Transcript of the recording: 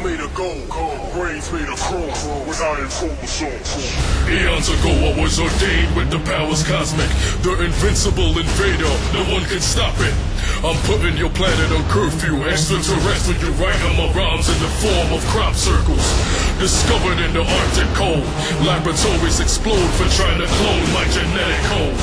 Brains made of chrome. With iron chromosomes. Eons ago I was ordained with the powers cosmic. The invincible invader, no one can stop it. I'm putting your planet on curfew. Extraterrestrial write on my rhymes in the form of crop circles. Discovered in the Arctic cold. Laboratories explode for trying to clone my genetic code